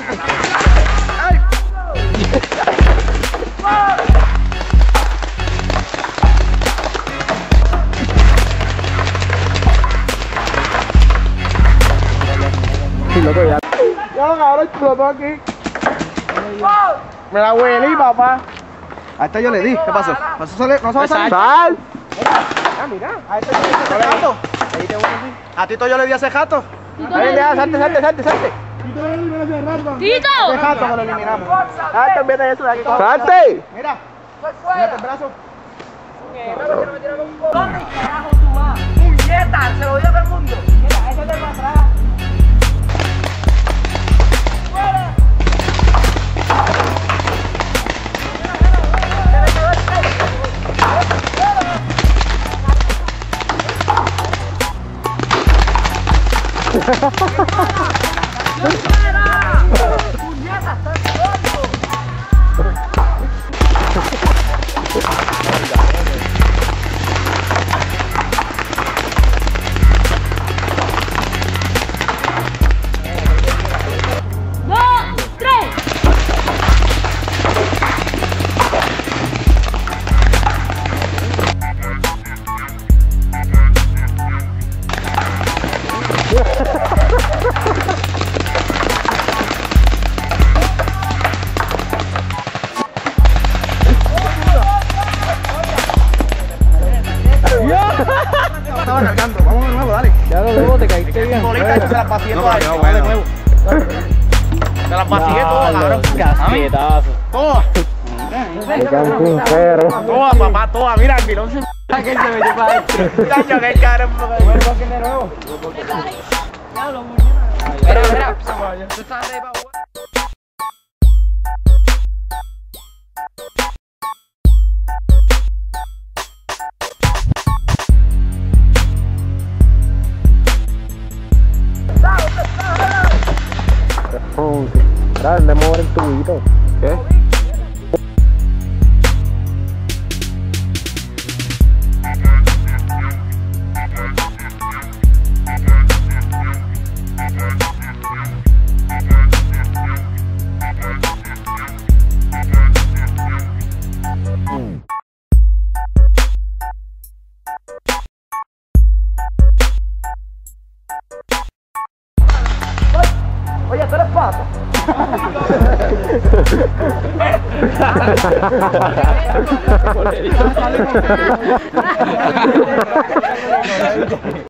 salte. Sí, loco, ya. Ya lo cabrón explotó aquí. Me la huelí, papá. A esta yo le di. ¿Qué pasó? ¿No se sale? ¿No se salir? ¡Sal! Ah, mira. A este yo le di hace jato. A Tito yo le di hace jato. Salte, salte, salte, salte. ¡Tito! Hace jato que lo eliminamos. Salte, olvídate de eso de aquí. ¡Salte! Mira. Mírate el brazo. ¡Puñeta! ¡Se lo doy a todo el mundo! Mira, ese es de para atrás. ¡Dos! Estaba cargando. Vamos de nuevo, dale. Ya lo debo, te caíste bien. Bolita, se las vacié todas. pero Vamos de nuevo. Se las vacié todas, cabrón. Casquetazo. Papá, toma. Mira, el pilón se... que se metió para adentro. Cacho, que cabrón. Mira, mira. Tú estás Dale, le vamos a ver tu video. ラーと。